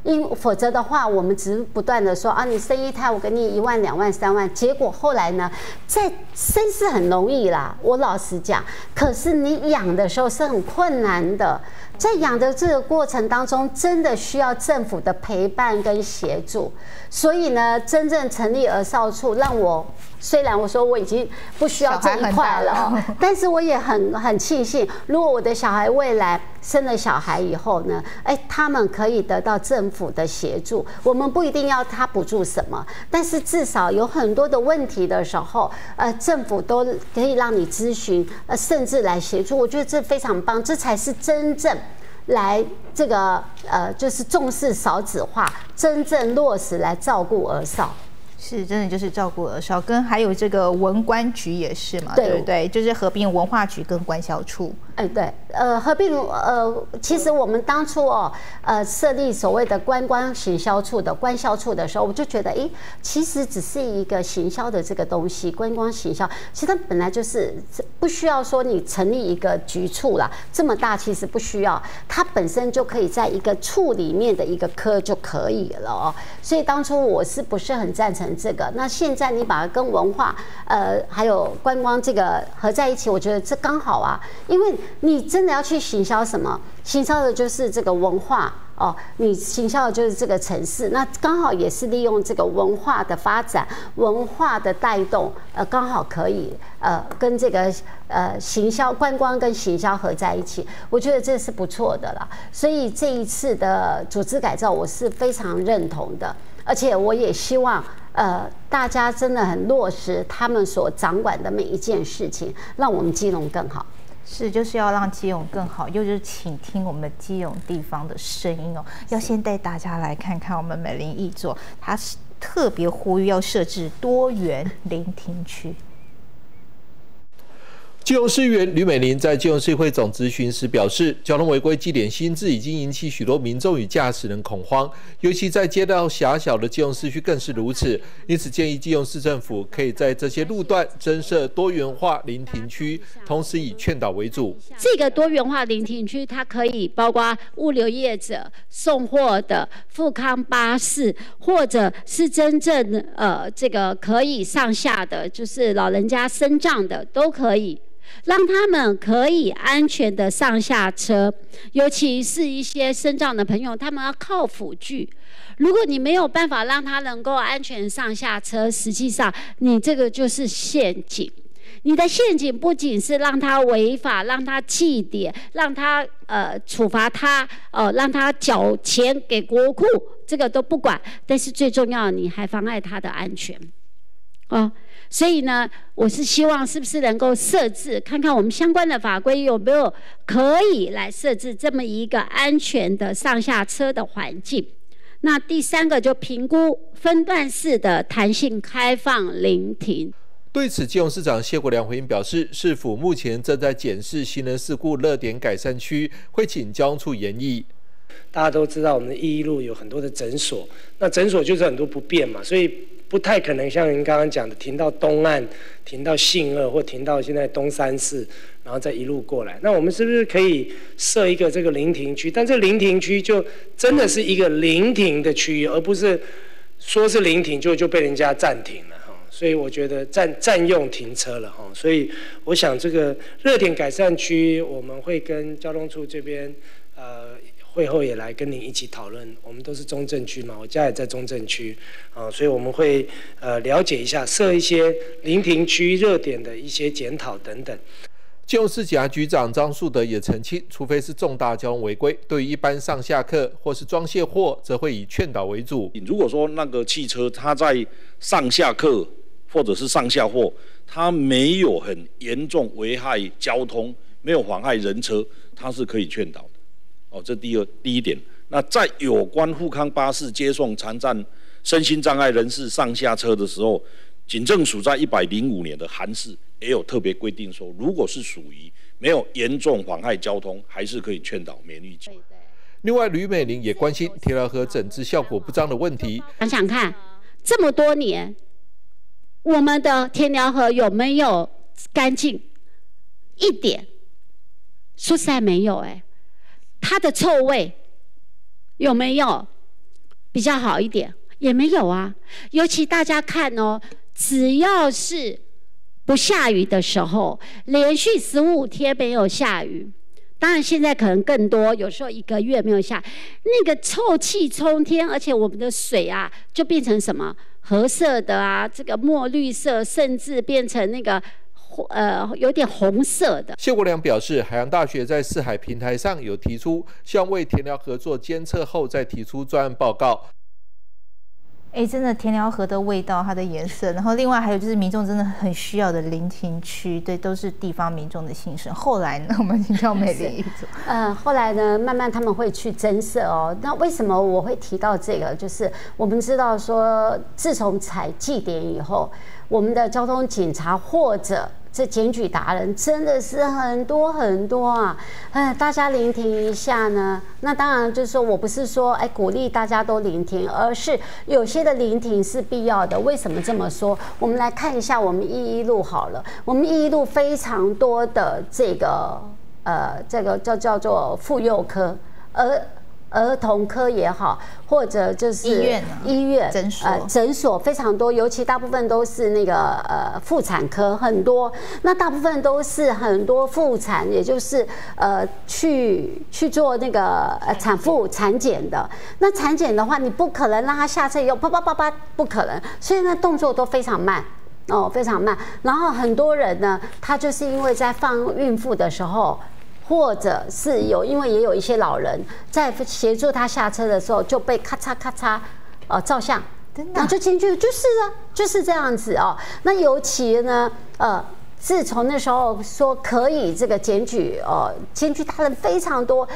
因否则的话，我们只是不断的说啊，你生一胎，我给你一万、两万、三万。结果后来呢，在生是很容易啦，我老实讲。可是你养的时候是很困难的，在养的这个过程当中，真的需要政府的陪伴跟协助。所以呢，真正成立儿少处，让我。虽然我说我已经不需要这一块了，但是我也很很庆幸，如果我的小孩未来生了小孩以后呢，哎，他们可以得到政府的协助。我们不一定要他补助什么，但是至少有很多的问题的时候，呃，政府都可以让你咨询，呃，甚至来协助。我觉得这非常棒，这才是真正来这个呃，就是重视少子化，真正落实来照顾儿少。是，真的就是照顾儿少，跟还有这个文官局也是嘛，对不对？就是合并文化局跟官校处。哎，对，呃，合并呃，其实我们当初哦，呃，设立所谓的观光行销处的官销处的时候，我就觉得，哎，其实只是一个行销的这个东西，观光行销，其实它本来就是不需要说你成立一个局处啦，这么大其实不需要，它本身就可以在一个处里面的一个科就可以了哦。所以当初我是不是很赞成这个？那现在你把它跟文化，呃，还有观光这个合在一起，我觉得这刚好啊，因为。你真的要去行销什么？行销的就是这个文化哦，你行销的就是这个城市，那刚好也是利用这个文化的发展、文化的带动，呃，刚好可以呃跟这个呃行销、观光跟行销合在一起，我觉得这是不错的啦。所以这一次的组织改造，我是非常认同的，而且我也希望呃大家真的很落实他们所掌管的每一件事情，让我们金融更好。是，就是要让基隆更好，又就是请听我们基隆地方的声音哦。要先带大家来看看我们美林艺座，它是特别呼吁要设置多元聆听区。金融市议员吕美玲在金融市会总咨询时表示，交通违规记点新制已经引起许多民众与驾驶人恐慌，尤其在街道狭小的金融市区更是如此。因此建议金融市政府可以在这些路段增设多元化临停区，同时以劝导为主。这个多元化临停区，它可以包括物流业者、送货的、富康巴士，或者是真正呃这个可以上下的，就是老人家升降的都可以。让他们可以安全的上下车，尤其是一些身障的朋友，他们要靠辅具。如果你没有办法让他能够安全上下车，实际上你这个就是陷阱。你的陷阱不仅是让他违法，让他记点，让他呃处罚他，呃让他缴钱给国库，这个都不管。但是最重要，你还妨碍他的安全，啊。所以呢，我是希望是不是能够设置，看看我们相关的法规有没有可以来设置这么一个安全的上下车的环境。那第三个就评估分段式的弹性开放临停。对此，基隆市长谢国良回应表示，市府目前正在检视行人事故热点改善区，会请交通处研议。大家都知道，我们的一一路有很多的诊所，那诊所就是很多不便嘛，所以。不太可能像您刚刚讲的，停到东岸，停到信二，或停到现在东三市，然后再一路过来。那我们是不是可以设一个这个临停区？但这临停区就真的是一个临停的区域，而不是说是临停就就被人家暂停了哈。所以我觉得占占用停车了哈。所以我想这个热点改善区，我们会跟交通处这边呃。会后也来跟您一起讨论，我们都是中正区嘛，我家也在中正区，啊，所以我们会呃了解一下，设一些临停区热点的一些检讨等等。交通警察局长张树德也澄清，除非是重大交通违规，对于一般上下客或是装卸货，则会以劝导为主。如果说那个汽车它在上下客或者是上下货，它没有很严重危害交通，没有妨害人车，它是可以劝导。哦，这第二第一点。那在有关富康巴士接送残障、身心障碍人士上下车的时候，警政署在一百零五年的函释也有特别规定说，如果是属于没有严重妨害交通，还是可以劝导免疫。另外，吕美玲也关心铁疗河整治效果不彰的问题。想想看，这么多年，我们的天疗河有没有干净？一点，说实在没有哎。它的臭味有没有比较好一点？也没有啊。尤其大家看哦，只要是不下雨的时候，连续十五天没有下雨，当然现在可能更多，有时候一个月没有下，那个臭气冲天，而且我们的水啊，就变成什么褐色的啊，这个墨绿色，甚至变成那个。呃，有点红色的。谢国良表示，海洋大学在四海平台上有提出，希望为田寮合作监测后再提出专案报告。哎，真的田寮河的味道，它的颜色，然后另外还有就是民众真的很需要的聆听区，对，都是地方民众的心声。后来呢，我们听到美 丽一组，嗯，后来呢，慢慢他们会去增设哦。那为什么我会提到这个？就是我们知道说，自从采祭点以后，我们的交通警察或者这检举达人真的是很多很多啊！哎，大家聆听一下呢。那当然就是说我不是说哎鼓励大家都聆听，而是有些的聆听是必要的。为什么这么说？我们来看一下我们一一路好了，我们一一路非常多的这个呃这个叫叫做妇幼科，而。儿童科也好，或者就是医院、医院、诊所，呃，诊所非常多，尤其大部分都是那个呃妇产科很多。那大部分都是很多妇产，也就是呃去去做那个呃产妇产检的。那产检的话，你不可能让他下车以后啪啪啪啪，不可能，所以呢动作都非常慢哦，非常慢。然后很多人呢，他就是因为在放孕妇的时候。或者是有，因为也有一些老人在协助他下车的时候就被咔嚓咔嚓，呃，照相，然后就进去，就是啊，就是这样子哦。那尤其呢，呃，自从那时候说可以这个检举，哦，检举他人非常多，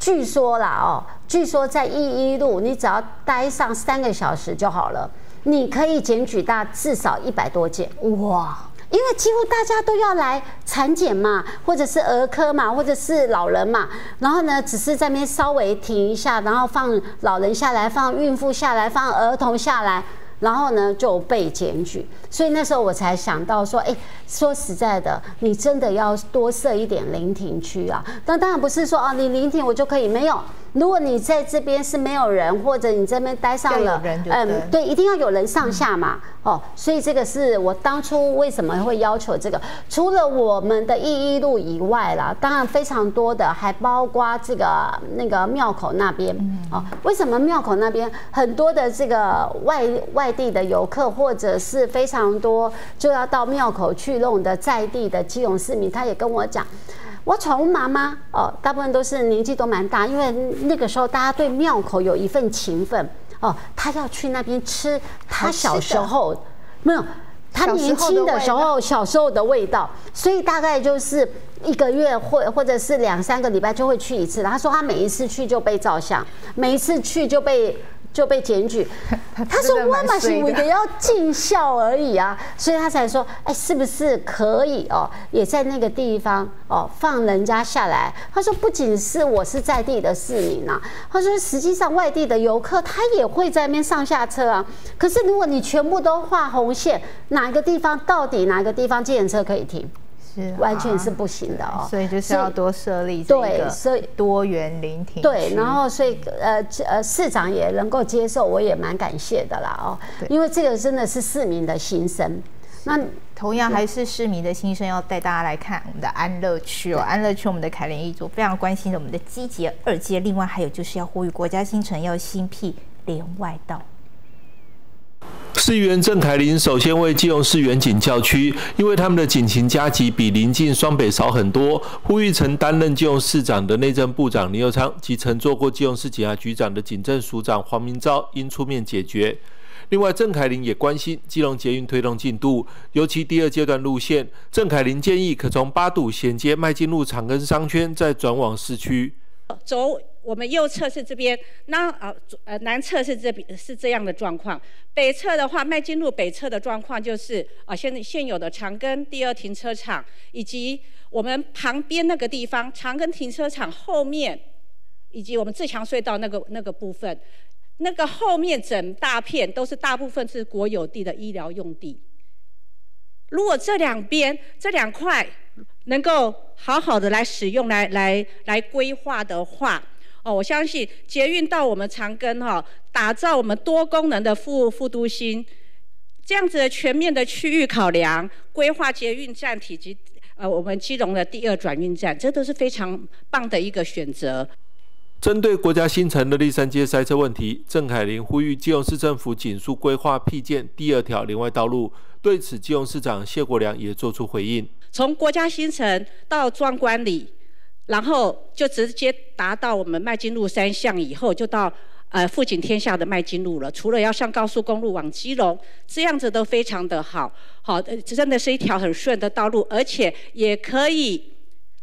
据说啦，哦，据说在一一路，你只要待上三个小时就好了，你可以检举到至少一百多件，哇。因为几乎大家都要来产检嘛，或者是儿科嘛，或者是老人嘛，然后呢，只是在那边稍微停一下，然后放老人下来，放孕妇下来，放儿童下来。然后呢，就被检举，所以那时候我才想到说，哎，说实在的，你真的要多设一点聆听区啊。那当然不是说啊，你聆听我就可以没有。如果你在这边是没有人，或者你这边待上了，嗯，对，一定要有人上下嘛，哦，所以这个是我当初为什么会要求这个。除了我们的义一路以外啦，当然非常多的，还包括这个那个庙口那边，哦，为什么庙口那边很多的这个外外地的游客，或者是非常多就要到庙口去弄的在地的基隆市民，他也跟我讲。我宠物妈妈哦，大部分都是年纪都蛮大，因为那个时候大家对庙口有一份情分哦，他要去那边吃他小时候没有，他年轻的时候小时候的味道，所以大概就是一个月或或者是两三个礼拜就会去一次。他说他每一次去就被照相，每一次去就被。就被检举，他说我嘛是为了要尽孝而已啊，所以他才说，哎，是不是可以哦，也在那个地方哦放人家下来？他说不仅是我是在地的市民呐，他说实际上外地的游客他也会在那边上下车啊。可是如果你全部都画红线，哪个地方到底哪个地方自行车可以停？是完全是不行的哦，所以就是要多设立这个多元聆听。对，然后所以呃呃市长也能够接受，我也蛮感谢的啦哦，因为这个真的是市民的心声。那同样还是市民的心声，要带大家来看我们的安乐区哦，安乐区我们的凯联一组非常关心的我们的基捷二街，另外还有就是要呼吁国家新城要新辟连外道。市议员郑凯琳首先为基隆市远景教区，因为他们的警情加急比邻近双北少很多，呼吁曾担任基隆市长的内政部长林佑昌及曾做过基隆市警察局长的警政署长黄明昭应出面解决。另外，郑凯琳也关心基隆捷运推动进度，尤其第二阶段路线，郑凯琳建议可从八堵衔接迈进路长庚商圈，再转往市区。走。我们右侧是这边，那啊呃南侧是这边是这样的状况。北侧的话，迈进路北侧的状况就是啊现现有的长庚第二停车场，以及我们旁边那个地方长庚停车场后面，以及我们自强隧道那个那个部分，那个后面整大片都是大部分是国有地的医疗用地。如果这两边这两块能够好好的来使用，来来来规划的话。哦，我相信捷运到我们长庚哈，打造我们多功能的副副都心，这样子的全面的区域考量，规划捷运站体及呃我们基隆的第二转运站，这都是非常棒的一个选择。针对国家新城的立三街塞车问题，郑凯琳呼吁基隆市政府紧速规划辟建第二条连外道路。对此，基隆市长谢国良也做出回应：从国家新城到庄观里。然后就直接达到我们麦金路三项以后，就到呃富锦天下的麦金路了。除了要上高速公路往基隆，这样子都非常的好，好，真的是一条很顺的道路，而且也可以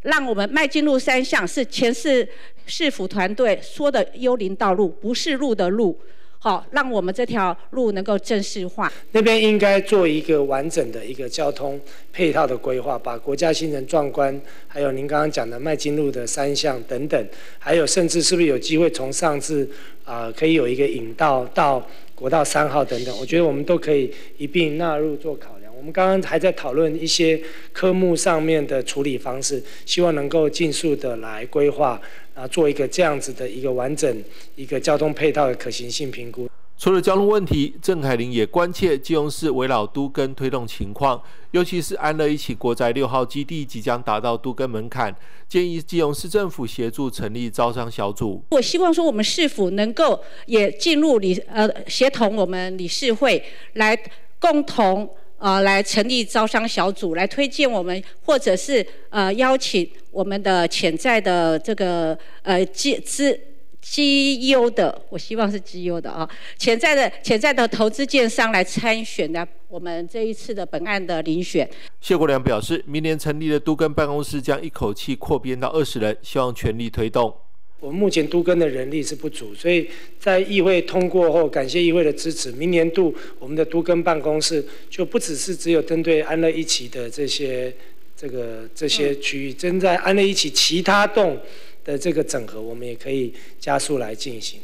让我们麦金路三项是前市市府团队说的幽灵道路，不是路的路。好，让我们这条路能够正式化。那边应该做一个完整的一个交通配套的规划，把国家新城壮观，还有您刚刚讲的麦金路的三项等等，还有甚至是不是有机会从上次啊，可以有一个引道到国道三号等等，我觉得我们都可以一并纳入做考量。我们刚刚还在讨论一些科目上面的处理方式，希望能够尽速的来规划。啊，做一个这样子的一个完整一个交通配套的可行性评估。除了交通问题，郑凯琳也关切基隆市围绕都跟推动情况，尤其是安乐一起国宅六号基地即将达到都跟门槛，建议基隆市政府协助成立招商小组。我希望说，我们市府能够也进入理呃协同我们理事会来共同。呃，来成立招商小组，来推荐我们，或者是呃邀请我们的潜在的这个呃绩资绩优的，我希望是绩优的啊，潜在的潜在的投资建商来参选的我们这一次的本案的遴选。谢国良表示，明年成立的都更办公室将一口气扩编到二十人，希望全力推动。我们目前都更的人力是不足，所以在议会通过后，感谢议会的支持，明年度我们的都更办公室就不只是只有针对安乐一期的这些这个这些区域，正在安乐一期其他栋的这个整合，我们也可以加速来进行。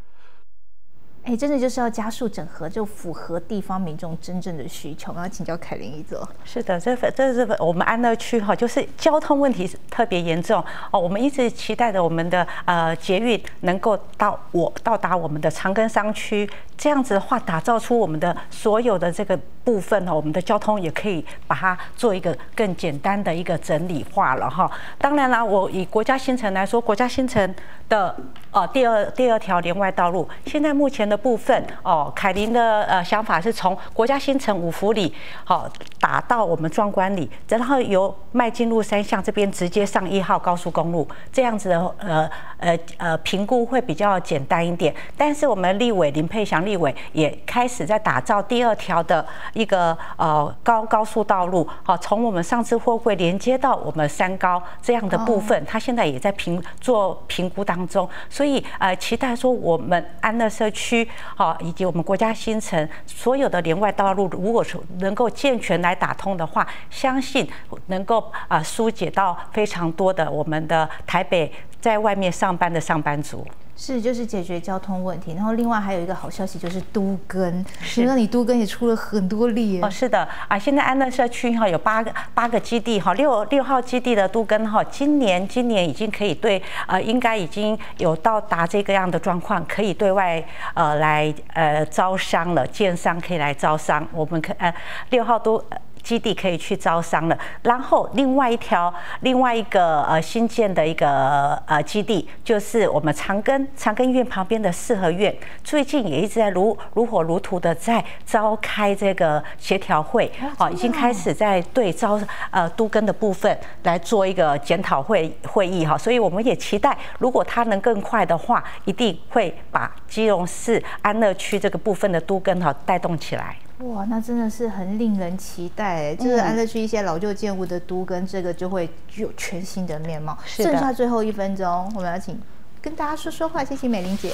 哎，真的就是要加速整合，就符合地方民众真正的需求。我要请教凯琳一泽。是的，这这是我们安乐区哈，就是交通问题特别严重哦。我们一直期待着我们的呃捷运能够到我到达我们的长庚商区，这样子的话，打造出我们的所有的这个部分呢，我们的交通也可以把它做一个更简单的一个整理化了哈。当然了，我以国家新城来说，国家新城的呃第二第二条连外道路，现在目前的。部分哦，凯琳的呃想法是从国家新城五福里好打到我们壮观里，然后由迈进路三巷这边直接上一号高速公路，这样子的呃呃呃评估会比较简单一点。但是我们立委林佩祥立委也开始在打造第二条的一个呃高高速道路，好从我们上次货柜连接到我们三高这样的部分，他现在也在评做评估当中，所以呃期待说我们安乐社区。好，以及我们国家新城所有的连外道路，如果说能够健全来打通的话，相信能够啊疏解到非常多的我们的台北在外面上班的上班族。是，就是解决交通问题。然后另外还有一个好消息，就是都更。是，那你都更也出了很多力。哦，是的啊，现在安乐社区哈有八个八个基地哈，六六号基地的都更哈，今年今年已经可以对呃，应该已经有到达这个样的状况，可以对外呃来呃招商了，建商可以来招商。我们可呃六号都。基地可以去招商了，然后另外一条另外一个呃新建的一个呃基地，就是我们长庚长庚医院旁边的四合院，最近也一直在如如火如荼的在召开这个协调会，哦，已经开始在对招呃都更的部分来做一个检讨会会议哈，所以我们也期待，如果它能更快的话，一定会把基隆市安乐区这个部分的都更哈带动起来。哇，那真的是很令人期待，就是安乐区一些老旧建物的都跟这个就会具有全新的面貌。剩下最后一分钟，我们要请跟大家说说话，谢谢美玲姐。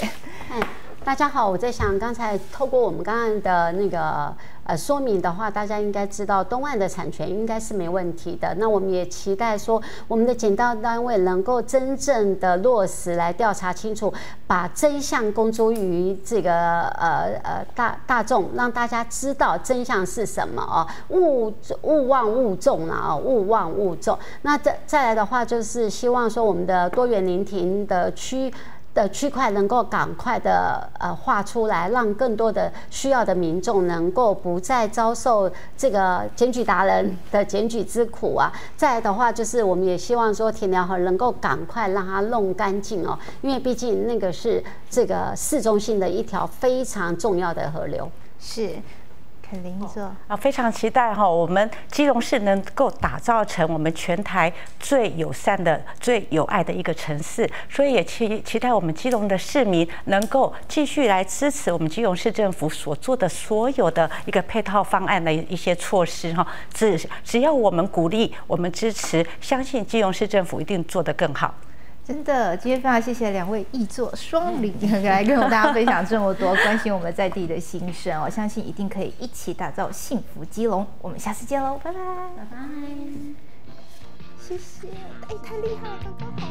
大家好，我在想，刚才透过我们刚刚的那个呃说明的话，大家应该知道东岸的产权应该是没问题的。那我们也期待说，我们的检调单位能够真正的落实来调查清楚，把真相公诸于这个呃呃大大众，让大家知道真相是什么哦。勿勿忘勿重了啊，勿忘勿重。那再再来的话，就是希望说我们的多元聆听的区。的区块能够赶快的呃画出来，让更多的需要的民众能够不再遭受这个检举达人的检举之苦啊。再的话，就是我们也希望说田寮河能够赶快让它弄干净哦，因为毕竟那个是这个市中心的一条非常重要的河流。是。林座啊，非常期待哈，我们基隆市能够打造成我们全台最友善的、最有爱的一个城市，所以也期期待我们基隆的市民能够继续来支持我们基隆市政府所做的所有的一个配套方案的一些措施哈。只只要我们鼓励、我们支持，相信基隆市政府一定做得更好。真的，今天非常谢谢两位一作双灵来跟我大家分享这么多，关心我们在地的心声。我 相信一定可以一起打造幸福基隆。我们下次见喽，拜拜，拜拜，谢谢，哎，太厉害了，刚刚好。